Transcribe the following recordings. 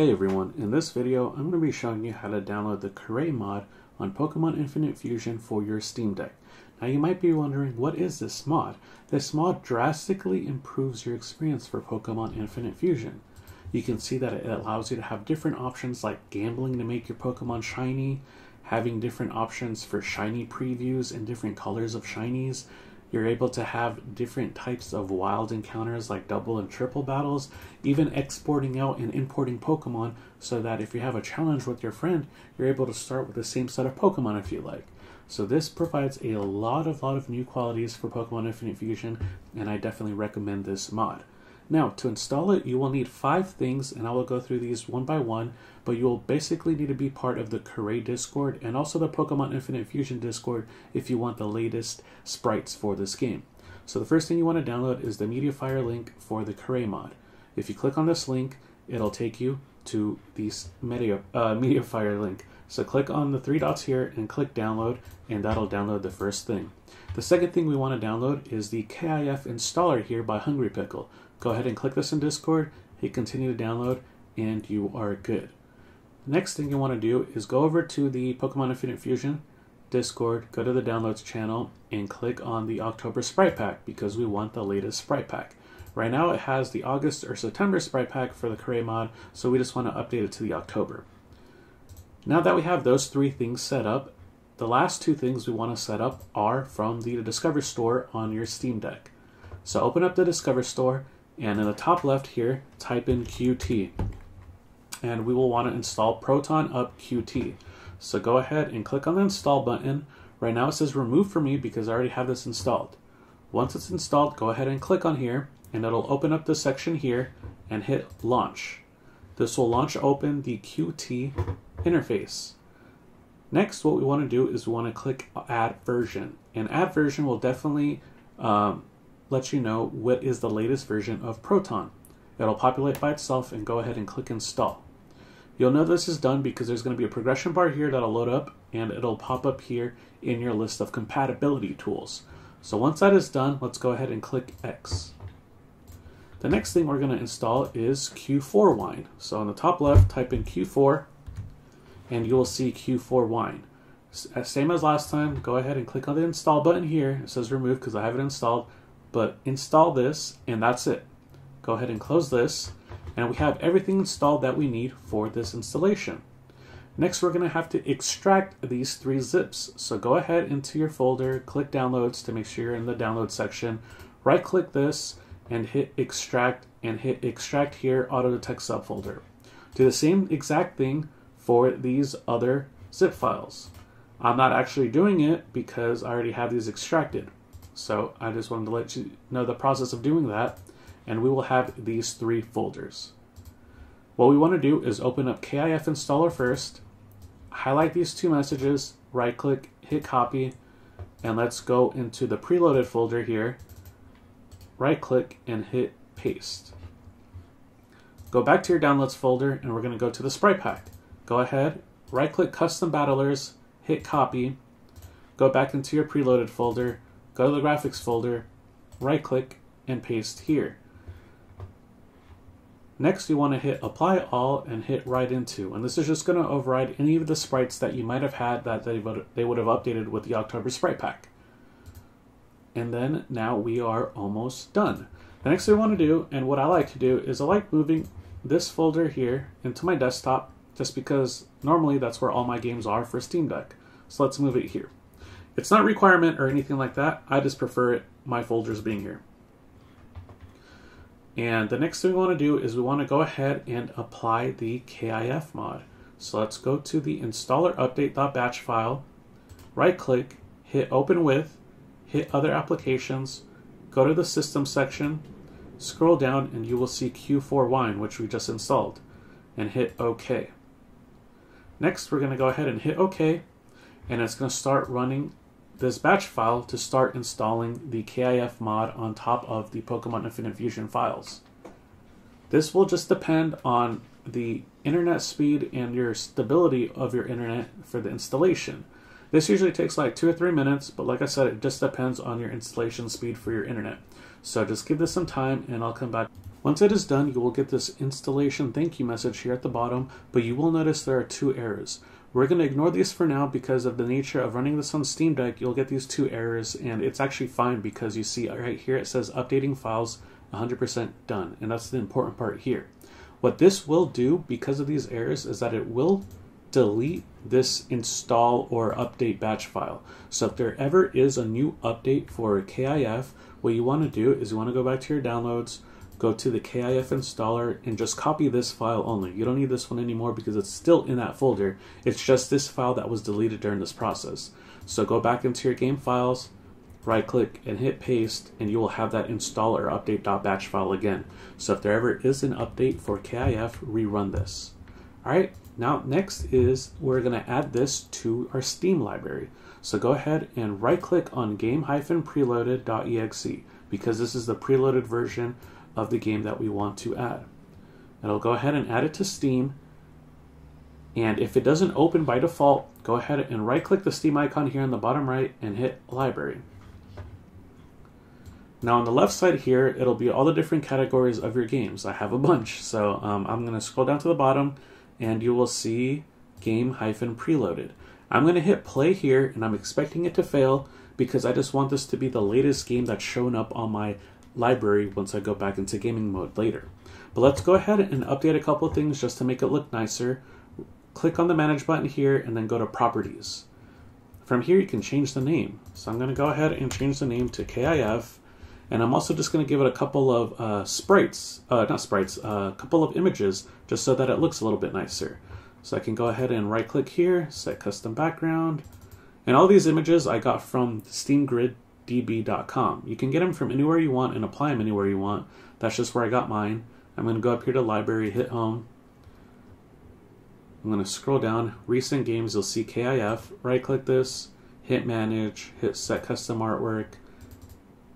Hey everyone, in this video I'm going to be showing you how to download the Kuray mod on Pokemon Infinite Fusion for your Steam Deck. Now you might be wondering, what is this mod? This mod drastically improves your experience for Pokemon Infinite Fusion. You can see that it allows you to have different options like gambling to make your Pokemon shiny, having different options for shiny previews and different colors of shinies, you're able to have different types of wild encounters like double and triple battles, even exporting out and importing Pokemon so that if you have a challenge with your friend, you're able to start with the same set of Pokemon if you like. So this provides a lot of lot of new qualities for Pokemon Infinite Fusion, and I definitely recommend this mod. Now, to install it, you will need five things, and I will go through these one by one, but you will basically need to be part of the Kuray Discord and also the Pokemon Infinite Fusion Discord if you want the latest sprites for this game. So the first thing you want to download is the MediaFire link for the Kuray mod. If you click on this link, it'll take you to the Media, uh, MediaFire link. So click on the three dots here and click download, and that'll download the first thing. The second thing we want to download is the KIF installer here by Hungry Pickle. Go ahead and click this in Discord, hit continue to download, and you are good. The next thing you want to do is go over to the Pokemon Infinite Fusion Discord, go to the downloads channel, and click on the October Sprite Pack because we want the latest Sprite Pack. Right now it has the August or September Sprite Pack for the Kuray mod, so we just want to update it to the October. Now that we have those three things set up, the last two things we want to set up are from the Discover Store on your Steam Deck. So open up the Discover Store and in the top left here, type in Qt. And we will want to install Proton Up Qt. So go ahead and click on the install button. Right now it says remove for me because I already have this installed. Once it's installed, go ahead and click on here and it'll open up this section here and hit launch. This will launch open the Qt interface. Next, what we want to do is we want to click add version. And add version will definitely um, let you know what is the latest version of Proton. It'll populate by itself and go ahead and click install. You'll know this is done because there's going to be a progression bar here that'll load up and it'll pop up here in your list of compatibility tools. So once that is done, let's go ahead and click X. The next thing we're going to install is Q4 Wine. So on the top left, type in Q4 and you will see Q4 Wine. Same as last time, go ahead and click on the install button here. It says remove because I have it installed. But install this, and that's it. Go ahead and close this, and we have everything installed that we need for this installation. Next, we're going to have to extract these three zips. So go ahead into your folder, click downloads to make sure you're in the download section. Right click this and hit extract and hit extract here auto detect subfolder. Do the same exact thing for these other zip files. I'm not actually doing it because I already have these extracted. So I just wanted to let you know the process of doing that. And we will have these three folders. What we want to do is open up KIF installer first, highlight these two messages, right click, hit copy, and let's go into the preloaded folder here, right click and hit paste. Go back to your downloads folder and we're going to go to the sprite pack. Go ahead, right click custom battlers, hit copy, go back into your preloaded folder, go to the graphics folder, right click, and paste here. Next, you want to hit apply all and hit write into. And this is just going to override any of the sprites that you might have had that they would, they would have updated with the October Sprite Pack. And then now we are almost done. The next thing I want to do, and what I like to do, is I like moving this folder here into my desktop just because normally that's where all my games are for Steam Deck. So let's move it here. It's not a requirement or anything like that. I just prefer it, my folders being here. And the next thing we want to do is we want to go ahead and apply the KIF mod. So let's go to the installer update.batch file, right click, hit open with, hit other applications, go to the system section, scroll down and you will see Q4 Wine, which we just installed, and hit OK. Next, we're going to go ahead and hit OK, and it's going to start running this batch file to start installing the KIF mod on top of the Pokemon Infinite Fusion files. This will just depend on the internet speed and your stability of your internet for the installation. This usually takes like two or three minutes, but like I said, it just depends on your installation speed for your internet. So just give this some time and I'll come back. Once it is done, you will get this installation thank you message here at the bottom, but you will notice there are two errors. We're going to ignore these for now because of the nature of running this on Steam Deck. You'll get these two errors, and it's actually fine because you see right here it says updating files 100% done, and that's the important part here. What this will do because of these errors is that it will delete this install or update batch file. So if there ever is a new update for KIF, what you want to do is you want to go back to your downloads, go to the KIF installer and just copy this file only. You don't need this one anymore because it's still in that folder. It's just this file that was deleted during this process. So go back into your game files, right click and hit paste and you will have that install or update.batch file again. So if there ever is an update for KIF, rerun this. Alright, now next is we're going to add this to our Steam library. So go ahead and right click on game-preloaded.exe because this is the preloaded version of the game that we want to add. It'll go ahead and add it to Steam. And if it doesn't open by default, go ahead and right click the Steam icon here in the bottom right and hit Library. Now on the left side here, it'll be all the different categories of your games. I have a bunch, so um, I'm going to scroll down to the bottom and you will see game hyphen preloaded. I'm going to hit play here and I'm expecting it to fail because I just want this to be the latest game that's shown up on my library once I go back into gaming mode later. But let's go ahead and update a couple of things just to make it look nicer. Click on the manage button here and then go to properties. From here you can change the name. So I'm going to go ahead and change the name to KIF and I'm also just going to give it a couple of uh, sprites, uh, not sprites, a uh, couple of images just so that it looks a little bit nicer. So I can go ahead and right click here, set custom background. And all these images I got from steamgriddb.com. You can get them from anywhere you want and apply them anywhere you want. That's just where I got mine. I'm going to go up here to library, hit home. I'm going to scroll down, recent games, you'll see KIF. Right click this, hit manage, hit set custom artwork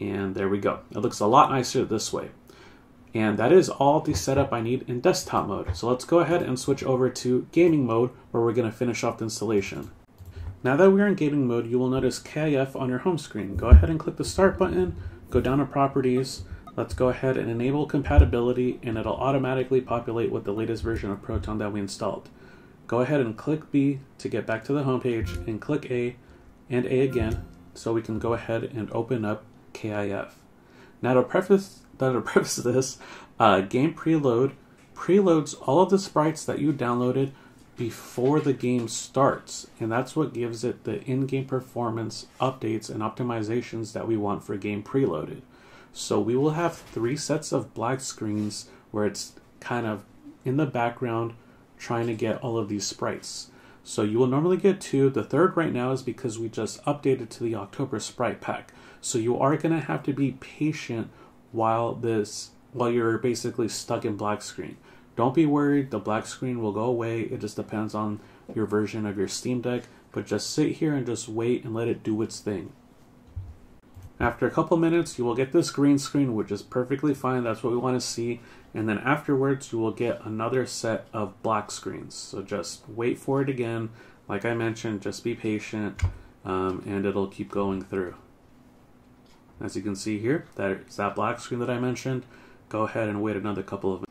and there we go. It looks a lot nicer this way. And that is all the setup I need in desktop mode. So let's go ahead and switch over to gaming mode where we're going to finish off the installation. Now that we're in gaming mode, you will notice KIF on your home screen. Go ahead and click the start button, go down to properties, let's go ahead and enable compatibility and it'll automatically populate with the latest version of Proton that we installed. Go ahead and click B to get back to the home page and click A and A again so we can go ahead and open up KIF. Now to preface now to preface this, uh, Game Preload preloads all of the sprites that you downloaded before the game starts, and that's what gives it the in-game performance updates and optimizations that we want for Game Preloaded. So we will have three sets of black screens where it's kind of in the background trying to get all of these sprites. So you will normally get two. The third right now is because we just updated to the October Sprite Pack. So you are going to have to be patient while this while you're basically stuck in black screen. Don't be worried, the black screen will go away. It just depends on your version of your Steam Deck, but just sit here and just wait and let it do its thing. After a couple minutes, you will get this green screen, which is perfectly fine. That's what we want to see. And then afterwards, you will get another set of black screens. So just wait for it again. Like I mentioned, just be patient, um, and it'll keep going through. As you can see here, that's that black screen that I mentioned. Go ahead and wait another couple of.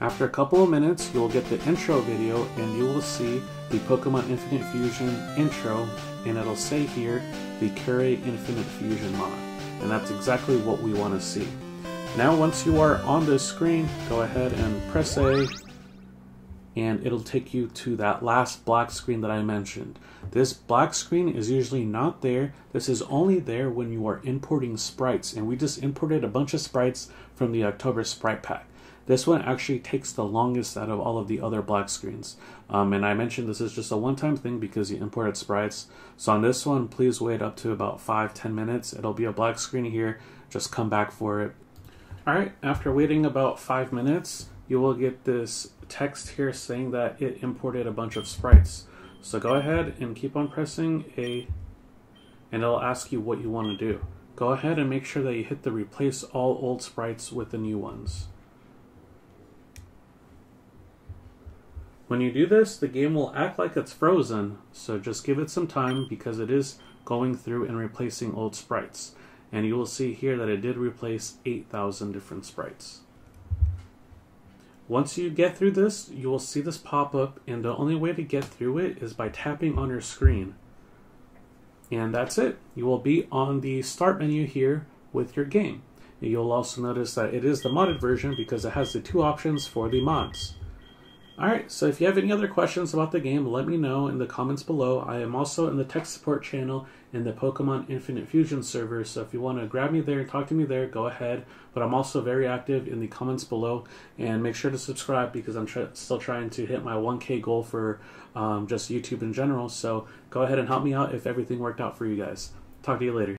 After a couple of minutes, you'll get the intro video and you will see the Pokemon Infinite Fusion intro and it'll say here the Kuray Infinite Fusion mod. And that's exactly what we want to see. Now once you are on this screen, go ahead and press A and it'll take you to that last black screen that I mentioned. This black screen is usually not there. This is only there when you are importing sprites, and we just imported a bunch of sprites from the October Sprite Pack. This one actually takes the longest out of all of the other black screens. Um, and I mentioned this is just a one-time thing because you imported sprites. So on this one, please wait up to about 5-10 minutes. It'll be a black screen here. Just come back for it. Alright, after waiting about 5 minutes, you will get this text here saying that it imported a bunch of sprites. So go ahead and keep on pressing A and it'll ask you what you want to do. Go ahead and make sure that you hit the replace all old sprites with the new ones. When you do this, the game will act like it's frozen, so just give it some time because it is going through and replacing old sprites. And you will see here that it did replace 8,000 different sprites. Once you get through this, you will see this pop up, and the only way to get through it is by tapping on your screen. And that's it. You will be on the start menu here with your game. You'll also notice that it is the modded version because it has the two options for the mods. Alright, so if you have any other questions about the game, let me know in the comments below. I am also in the tech support channel in the Pokemon Infinite Fusion server, so if you want to grab me there and talk to me there, go ahead. But I'm also very active in the comments below, and make sure to subscribe because I'm still trying to hit my 1K goal for um, just YouTube in general. So go ahead and help me out if everything worked out for you guys. Talk to you later.